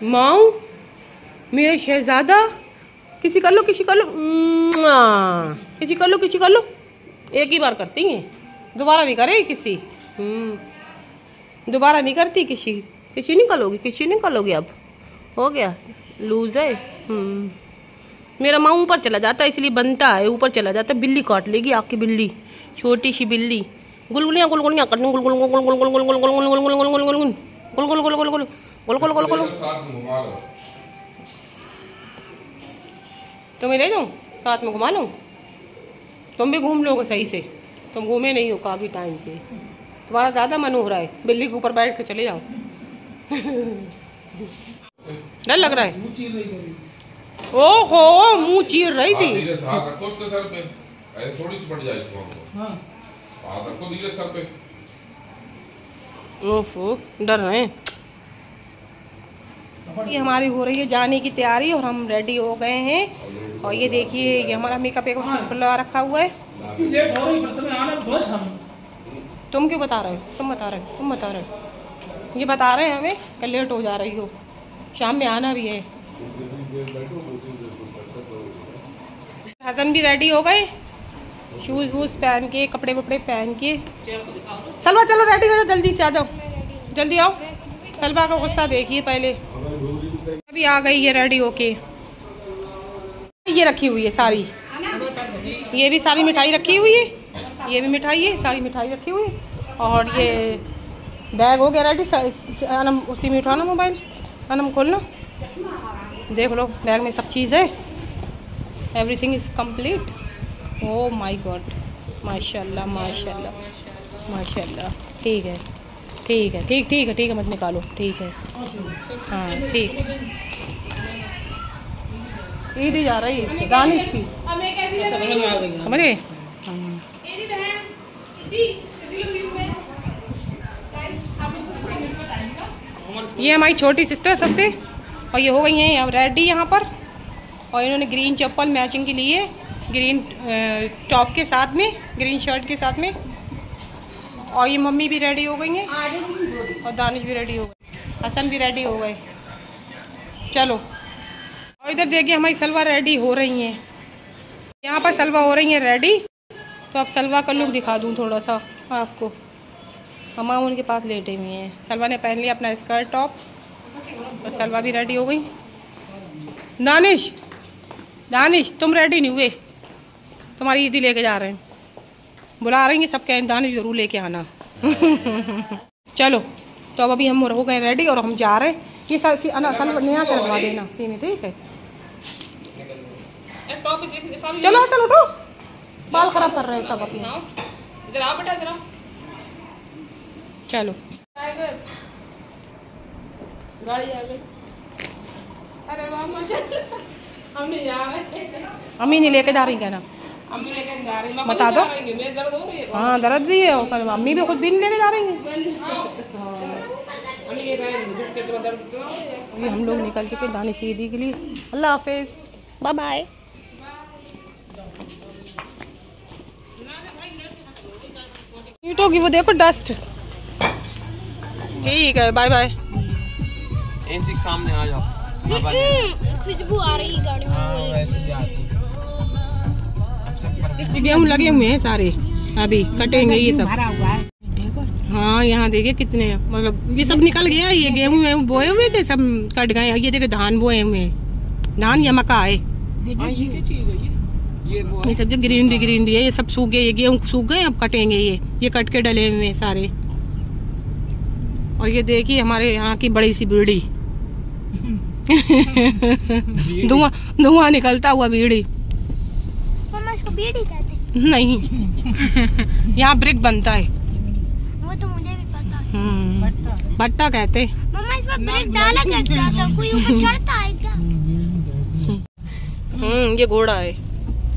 माऊ मेरे शहजादा किसी कर लो किसी कर लो किसी कर लो किसी कर लो एक ही बार करती हैं दोबारा नहीं करे किसी हम्म। दोबारा नहीं करती किसी किसी नहीं करोगी किसी नहीं करोगी अब हो गया लूज है हम्म। मेरा माँ ऊपर चला जाता है इसलिए बनता है ऊपर चला जाता है बिल्ली काट लेगी आपकी बिल्ली छोटी सी बिल्ली गुलगुलियाँ गुलगुलियाँ कर गुल गुल गुल गुल गुल गुल गुल गुल गुल गुल गुल गुल खोलो खोलो खोलो खोलो तुम्हें ले जाऊँ? साथ में घुमा लूँ? तुम भी घूम लोगे सही से। तुम घूमे नहीं हो काफ़ी टाइम से। तुम्हारा ज़्यादा मन हो रहा है। बिल्ली के ऊपर बैठ के चले जाओ। डर लग रहा है। ओहो मुँह चीर रही थी। हाँ। ओफो डर रहे हैं। ये हमारी हो रही है जाने की तैयारी और हम रेडी हो गए हैं। और ये देखिए ये हमारा मेकअप एक खुला रखा हुआ है। शाम तुम क्यों बता रहे हो? तुम बता रहे हो तुम बता रहे हो। ये बता रहे हैं हमें कि लेट हो जा रही हो। शाम में आना भी है। हसन भी रेडी हो गए। शूज़ वूज पहन के कपड़े वपड़े पहन के। चलो चलो रेडी हो जाओ जल्दी से आ जाओ। जल्दी आओ। सलवा का गुस्सा देखिए पहले। अभी आ गई है रेडी होके। ये रखी हुई है सारी। ये भी सारी मिठाई रखी हुई है। ये भी मिठाई है, सारी मिठाई रखी हुई है। और ये बैग हो गया रेडी अनम उसी में उठाना मोबाइल अनम, खोलना। देख लो, बैग में सब चीज़ है। Everything is complete oh my god माशाल्लाह माशाल्लाह माशाल्लाह। ठीक है। ठीक है ठीक ठीक है ठीक है मत निकालो ठीक है। हाँ ठीक। ईद ही जा रही है दानिश की। समझ? ये हमारी छोटी सिस्टर सबसे और ये हो गई हैं रेडी यहाँ पर। और इन्होंने ग्रीन चप्पल मैचिंग के लिए ग्रीन टॉप के साथ में ग्रीन शर्ट के साथ में। और ये मम्मी भी रेडी हो गई हैं? और दानिश भी रेडी हो गए। हसन भी रेडी हो गए। चलो। और इधर देखिए हमारी सलवा रेडी हो रही हैं। यहाँ पर सलवा हो रही हैं रेडी तो आप सलवा का लुक दिखा दूँ थोड़ा सा आपको। हम उनके पास लेटे हुए हैं। सलवा ने पहन लिया अपना स्कर्ट टॉप और सलवा भी रेडी हो गई। दानिश! दानिश तुम रेडी नहीं हुए। तुम्हारी ईदी लेके जा रहे हैं। बुला रही हैं सब कह दानिश ज़रूर लेके आना। चलो तो अब अभी हम हो गए रेडी और हम जा रहे हैं। ये सर सी सल नया से लगवा देना सी में ठीक है? चलो चलो उठो। बाल खराब कर रहे हैं सब अपने। चलो। गाड़ी आ गई। अरे हम नहीं जा रहे। अम्मी नहीं लेके जा रही कहना। बता दो। हाँ दर्द भी है और मम्मी भी खुद भी नहीं लेके जा रही है। हम लोग निकल चुके हैं दानी शहीदी के लिए। अल्लाह हाफिज। बाय बाय ईट होगी वो देखो डस्ट। ठीक है बाय बाय सामने आ जाओ। खुशबू आ रही है गाड़ी में। हाँ, गेहूँ लगे हुए हैं सारे। अभी कटेंगे ये सब। हाँ। यहाँ देखिए कितने मतलब ये सब निकल गया ये गेहूँ वेहूँ बोए हुए थे सब कट गए ये देखिए धान बोए हुए हैं। धान या मका है। हाँ ये है सब जो ग्रीन दी ग्रीन दी है ये सब सूख गए ये गेहूँ सूख गए अब कटेंगे ये। ये कट के डले हुए हैं सारे। और ये देखिए हमारे यहाँ की बड़ी सी बीड़ी। धुआँ धुआँ निकलता हुआ बीड़ी। मम्मा बीड़ी कहते हैं। नहीं। यहाँ ब्रिक बनता है। वो तो मुझे भी पता है। हम्म, भट्टा कहते। मम्मा इस पर ब्रेक डाला कैसे आता कोई ऊपर चढ़ता है क्या? हम्म ये घोड़ा है।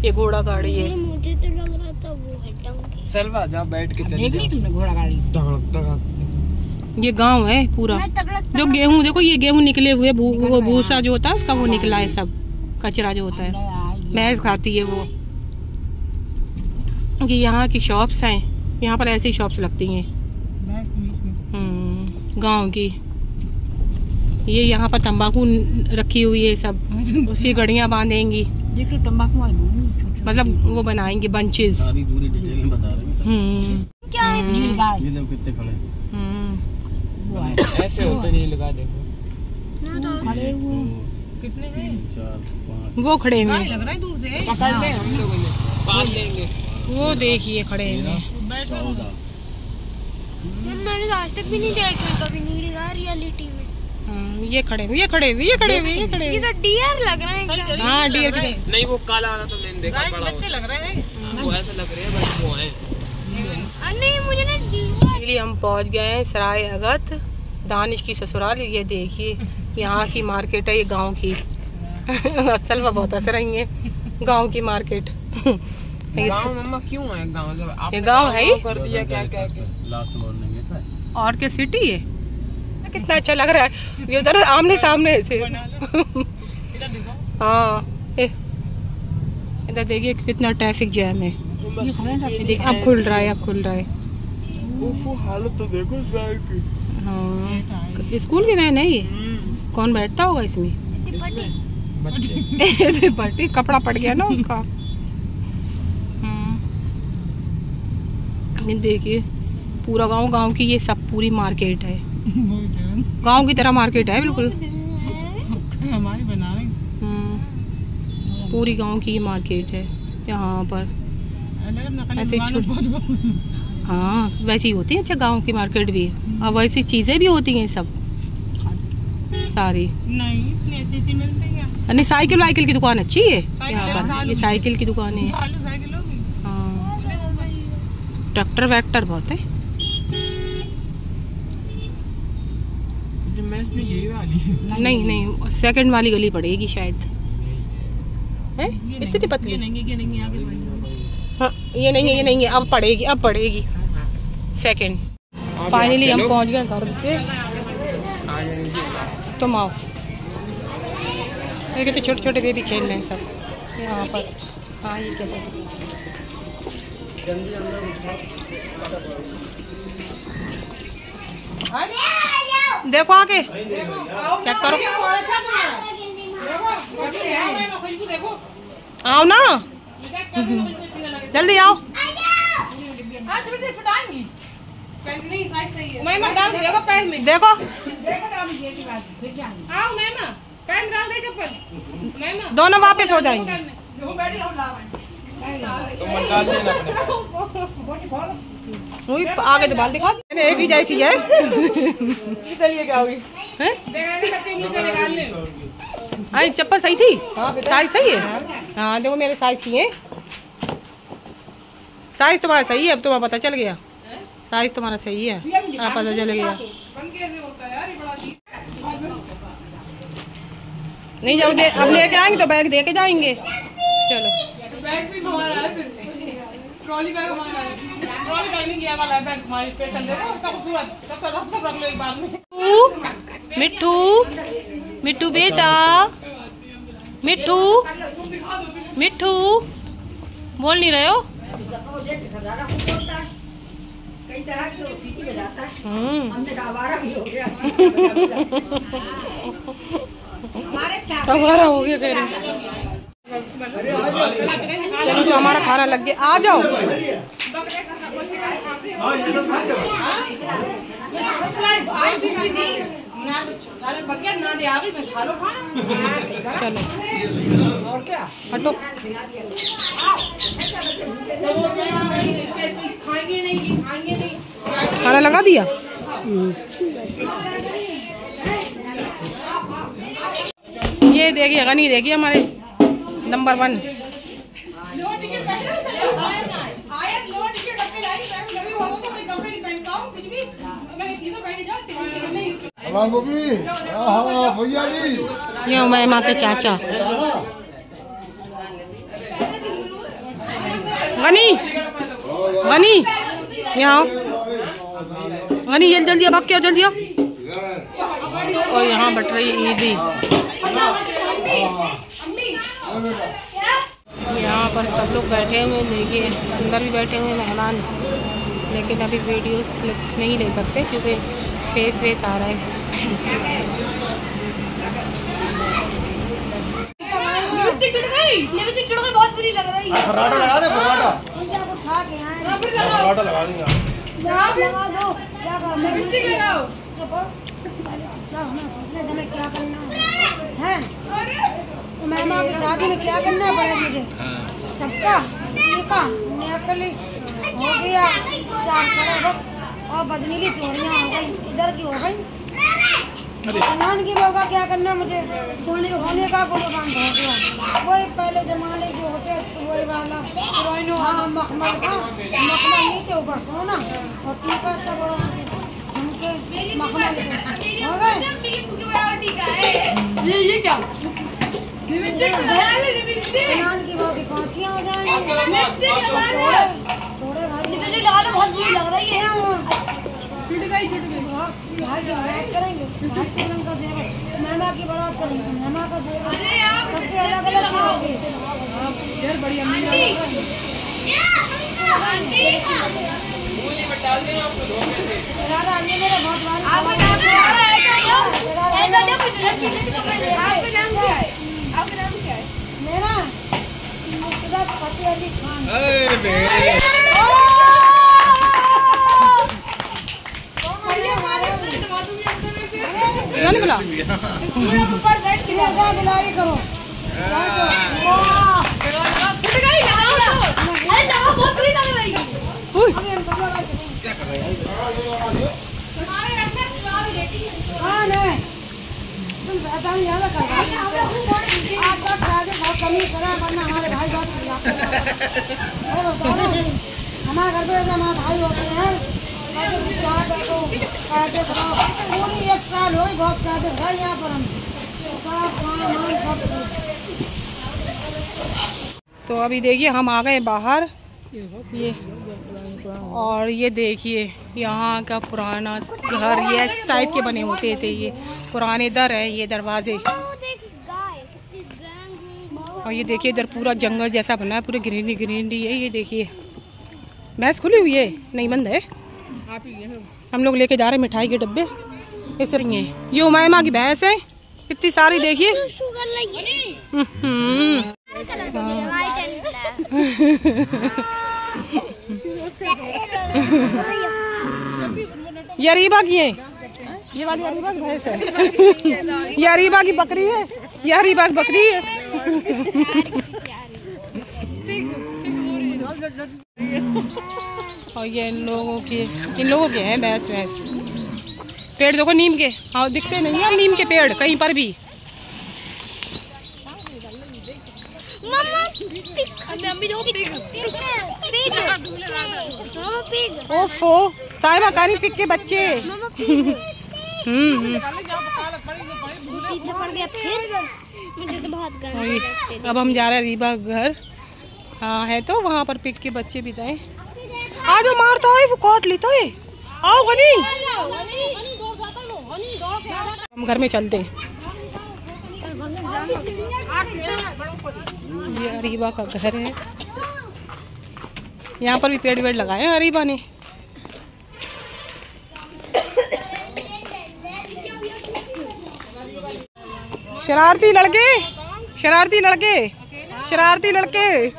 ये घोड़ा गाड़ी है। मुझे तो लग रहा था वो है सलवा जहाँ बैठ के चली जाओ। ये गाँव है पूरा। जो गेहूँ देखो ये गेहूँ निकले हुए भू, वो भूसा जो होता है उसका वो निकला है सब। कचरा जो होता है। भैंस खाती है वो। ये यहाँ की शॉप्स हैं। यहाँ पर ऐसी शॉप्स लगती हैं। हम्म, गाँव की। ये यहाँ पर तंबाकू रखी हुई है सब। उसी गड़ियाँ बांधेंगी। तो तंबाकू मतलब वो बनाएँगे बंचेस हम्म। खड़े हैं? हम्म। वो खड़े हुए। लग रहा है दूर से। लेंगे। वो देखिए खड़े हुए हैं मैंने तो आज तक भी नहीं देखी कभी नील रियलिटी में। हम्म, ये खड़े हुए ये खड़े हुए ये खड़े हुए ये खड़े ये तो डियर लग रहा है हाँ डियर के नहीं वो काला वाला तो मैंने देखा बड़ा बच्चे लग रहे हैं। वो ऐसे लग रहे हैं बस वो है। अरे नहीं मुझे ना इसलिए हम पहुँच गए हैं सराय अगत दानिश की ससुराल। ये देखिए यहाँ की मार्केट है ये गाँव की। असल में बहुत हंस रही है। गाँव की मार्केट गाँव मम्मा क्यों है? गाँव जब आप ये गाँव है ही? कर दिया क्या क्या क्या? लास्ट वार्निंग और क्या सिटी है? कितना अच्छा लग रहा है। ये उधर आमने सामने से हाँ इधर देखिए कितना ट्रैफ़िक जैम है। देखिए अब खुल रहा है अब खुल रहा है। हालत तो देखो हाँ स्कूल की वैन है ये? कौन बैठता होगा इसमें? बच्चे। कपड़ा पड़ गया ना उसका। हम्म। ये देखिए पूरा गाँव गाँव की ये सब पूरी मार्केट है। गाँव की तरह मार्केट है बिल्कुल। हमारी बना रहे हम्म। पूरी गाँव की ये मार्केट है यहाँ पर। ऐसे हाँ वैसी होती है अच्छा गाँव की मार्केट भी। और वैसी चीज़ें भी होती हैं सब। सारी। नहीं इतनी अच्छी अच्छी मिलती है नहीं साइकिल वाइकिल की दुकान अच्छी है? यहाँ पर। ये साइकिल की दुकान हाँ। ट्रैक्टर वैक्टर बहुत है। मैं इसमें यही वाली। नहीं नहीं सेकंड वाली गली पड़ेगी शायद। है? इतनी पतली। ये नहीं है ये नहीं है हाँ ये नहीं है ये नहीं है अब पड़ेगी अब पड़ेगी। सेकंड फाइनली हम पहुँच गए घर पे तुम आओ। देखिए तो छोटे छोटे बेबी खेल रहे हैं सब। यहाँ पर। हाँ ये क्या देखो आगे। चेक करो। आओ ना। जल्दी आओ। देखो पैर में। देखो। आओ मैम पैर डाल दे चप्पल मैम दोनों वापस हो जाएँगे। तो वही आगे तो बाल दिखा मैंने एक ही जैसी है। चलिए क्या होगी हैं? हाँ चप्पल सही थी? साइज़ सही है? हाँ देखो मेरे साइज़ की है। साइज़ तुम्हारा सही है अब तुम्हें पता चल गया। साइज़ तुम्हारा सही है। हाँ पता चल गया। नहीं जब अब लेके आएँगे तो बैग दे के जाएँगे। चलो। ट्रॉली बैग नहीं किया वाला है बैग हमारे पे चल कब पूरा तब तक हम सब रख लो एक बार में। मिट्टू मिट्टू बेटा मिट्टू मिट्टू बोल नहीं रहे हो? हम्म। हमारा हो गया कह रहे चलो तो हमारा खाना लग गया, आ जाओ। चलो। हटो। खाना लगा दिया? ये देखिए गनी देखिए हमारे। नंबर वन हाँ गोभी हाँ भैया जी ये के चाचा। गनी गनी यहाँ गनी जल्दी जल्दी अब क्या जल्दी और यहाँ बट रही ईदी। यहाँ पर सब लोग बैठे हुए हैं देखिए अंदर भी बैठे हुए मेहमान लेकिन अभी वीडियोस क्लिप्स नहीं ले सकते क्योंकि फेस वेस आ रहा है। लगा शादी में क्या करना पड़ेगा मुझे सबका टीका नेकलिस हो गया। चार खराब और बदनीली चूड़ियाँ हो गई। इधर की हो गई। नान की होगा क्या करना मुझे? सोने होने का कोई काम हो गया। वही पहले जमाने जो होते वही वाला। हाँ मखमल का मखमल नीचे ऊपर सोना। और टीका इतना बड़ा मखमल हो गए। ये ये क्या? की की पाँचियाँ हो जाएँगी। थोड़े भाई लिपस्टिक बहुत बुरी लग रही है। छुट गई छुट गई। भाई की करेंगे। भाई की का देवर। मेहमा की बारात करेंगे। मेहमा का देवर। सबके अलग अलग होंगे यार बड़ी अम्मी यार ये मेरे बहुत बार आपका नाम क्या है ऐसा जो कुछ लड़की के कपड़े आपका नाम क्या है? आपका नाम क्या है? मेरा नुसरत फतेह अली खान। क्या निकला। पूरा ऊपर बैठ के क्या गिलाई करो। छुट गई लगाओ तो अरे लगा बहुत बुरी लग रही है। अभी हम कपड़ा हमारे रंग में रेटिंग है। हाँ नहीं। ज़्यादा ज़्यादा कर। आप तक बहुत कमी करा, वरना हमारे भाई बहुत हमारे घर पे हमारे भाई होते हैं करो पूरी एक साल हो बहुत यहाँ पर हम। तो अभी देखिए, हम आ गए बाहर ये। और ये देखिए यहाँ का पुराना घर ये इस टाइप के बने होते थे ये। पुराने दर हैं ये दरवाजे। और ये देखिए इधर पूरा जंगल जैसा बना है पूरे ग्रीनरी ग्रीनरी है ये देखिए। भैंस खुली हुई है? नहीं बंद है। हम लोग लेके जा रहे हैं मिठाई के डब्बे। इस रही हैं ये उमायमा की भैंस है। इतनी सारी देखिए। ये अरीबा की है। ये वाली अरीबा भैंस है। ये अरीबा की बकरी है। ये अरीबा की बकरी है। और ये इन लोगों के इन लोगों के हैं भैंस भैंस। पेड़ देखो नीम के। हाँ दिखते नहीं है नीम के पेड़, कहीं पर भी। मम्मा पिग मम्मी देखो पिग पिग मम्मा पिग ओफो साहिबा कारी पिक के बच्चे। हम्म हम्म। पीछे पड़ गया फिर। मुझे तो बहुत गर्म अब हम जा रहे हैं रीबा घर। हाँ है तो वहाँ पर पिक के बच्चे भी थे। आ जाओ मार तो है वो काट ली तो है आओ गनी हम घर में चलते हैं। ये अरीबा का घर है। यहाँ पर भी पेड़ वेड़ लगाए हैं अरीबा ने। शरारती लड़के शरारती लड़के शरारती लड़के।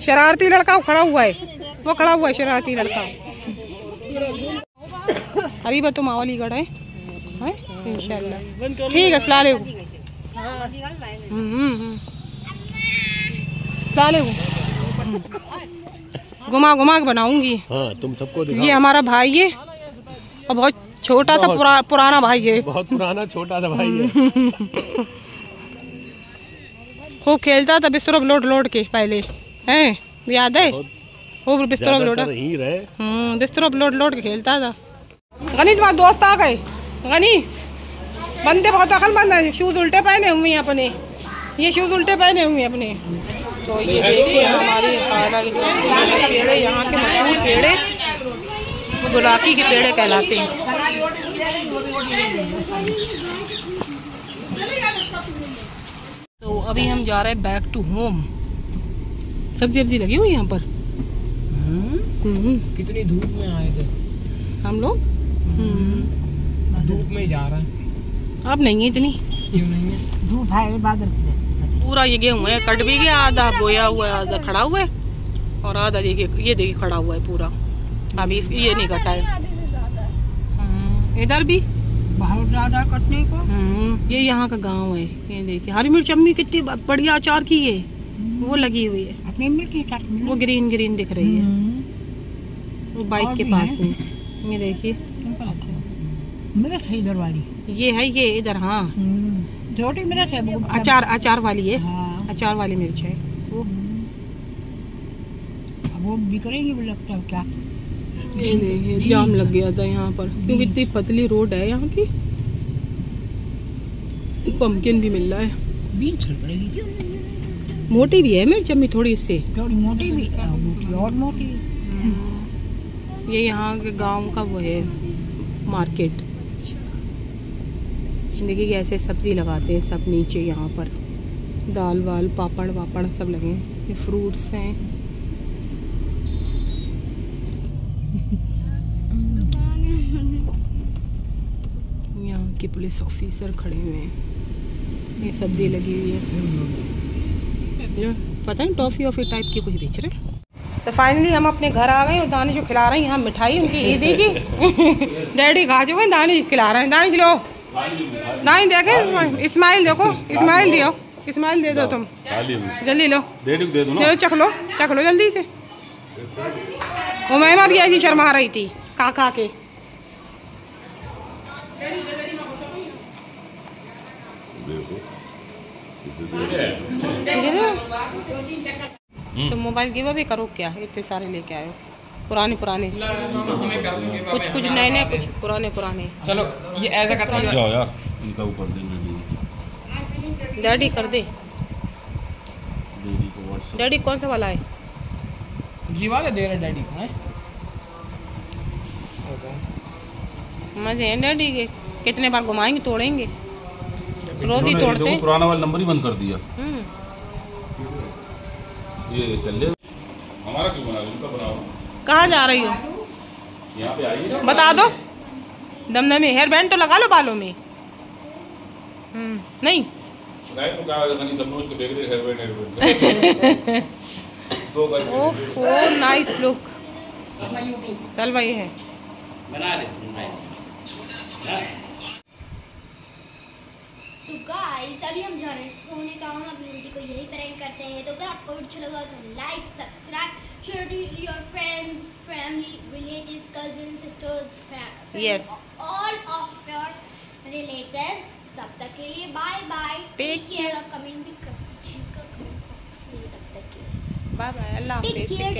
शरारती लड़का खड़ा हुआ है, वो खड़ा हुआ है शरारती लड़का। अरीबा तुम आवली गढ़ है? हैं? ठीक है, सलाह ले सलाह घुमा घुमा के बनाऊँगी हाँ तुम सबको ये हमारा भाई है और बहुत छोटा सा पुरा, पुराना भाई है बहुत पुराना छोटा सा भाई है खूब खेलता था बिस्तरों लोट लोट के पहले हैं याद है खूब बिस्तरों लोटा ही हम्म लोट लोट के खेलता था गनी तुम्हारे दोस्त आ गए गनी बंदे बहुत अकलमंद है। शूज़ उल्टे पहने हुए हैं अपने। ये शूज़ उल्टे पहने हुए हैं अपने। तो ये देखिए हमारी खाला के जो पेड़े यहाँ के मशहूर पेड़े बुराकी के पेड़े कहलाते हैं। तो अभी हम जा रहे हैं बैक टू होम सब्ज़ी सब्ज़ी लगी हुई यहाँ पर? हम्म? कितनी धूप में आए थे। हम लोग? हम्म। धूप में जा रहा है। आप नहीं है इतनी? है? धूप है बादल पूरा ये गेहूँ है कट भी गया आधा बोया हुआ है आधा खड़ा हुआ है और आधा देखिए ये देखिए खड़ा हुआ है पूरा। अभी इस ये नहीं कटा है। हम्म, इधर भी? बहुत ज़्यादा कटने को। हम्म, ये यहाँ का गाँव है ये देखिए। हरी मिर्च अम्मी कितनी बढ़िया अचार की है। वो लगी हुई है। वो ग्रीन ग्रीन दिख रही है। वो बाइक के पास में। ये देखिए। मिर्च है इधर वाली। ये है ये इधर हाँ। हम्म, छोटी मिर्च है अचार अचार वाली है। हाँ। अचार वाली मिर्च है। वो अब वो बिकरेगी लगता है क्या? ये देखिए जाम लग गया था यहाँ पर। क्योंकि इतनी पतली रोड है यहाँ की। पम्पकिन भी मिल रहा है। बीन मोटी भी है मिर्च अम्मी थोड़ी इससे थोड़ी मोटी भी मोटी और मोटी। ये यहाँ के गाँव का वो है मार्केट देखिए ऐसे सब्ज़ी लगाते हैं, सब नीचे यहाँ पर। दाल, वाल, पापड़, वापड़ सब लगे हैं। ये फ्रूट्स हैं। यहाँ के पुलिस ऑफिसर खड़े हुए हैं। ये सब्ज़ी लगी हुई है। पता है टॉफ़ी ऑफी टाइप की कुछ बेच रहे हैं। तो फाइनली हम अपने घर आ गए और दाने जो खिला रहे हैं, यहाँ मिठाई उनकी ईदी की। डैडी, खा चुके हैं दाने खिला रहे हैं। दाने लो दाने देखे इस्माइल देखो इस्माइल दियो इस्माइल दे दो तुम। जल्दी लो। दे दो चख लो चख लो जल्दी से। वो महिमा भी ऐसी शर्मा रही थी खा खा के तो मोबाइल गिव अवे करो क्या? इतने सारे लेके आए हो। पुराने पुराने। कुछ कुछ नए नए कुछ पुराने पुराने। चलो ये ऐसा करता है जाओ यार इनका ऊपर देंगे डैडी कर दे। डेरी को व्हाट्सएप डैडी कौन सा वाला है? जीवा के दे रहे डैडी को हैं? मज़े हैं डैडी के। कितने बार घुमाएँगे तोड़ेंगे? रोज ही तोड़ते पुराना वाला नंबर ही बंद कर दिया। हम्म, ये चल ले हमारा क्यों बना उनका बनाओ कहाँ जा रही हो? बता दो। दमदमी हेयर बैंड तो लगा लो बालों में। हम्म, नहीं। राइट को क्या खनी सब नोच के देख रहे हेयर बैंड हेयर बैंड दो। कर ओ फो नाइस लुक चल भाई है तो गाइस अभी हम जा रहे हैं सोने का हम अपनी बेटी को यही तरह करते हैं। तो अगर आपको वीडियो अच्छा लगा तो like subscribe share to your friends family relatives cousin sisters Yes. All of your relative तब तक के लिए बाय बाय Take केयर और कमेंट भी कर दीजिएगा कमेंट बॉक्स में तब तक के लिए. बाय बाय अल्लाह हाफिज़. Take care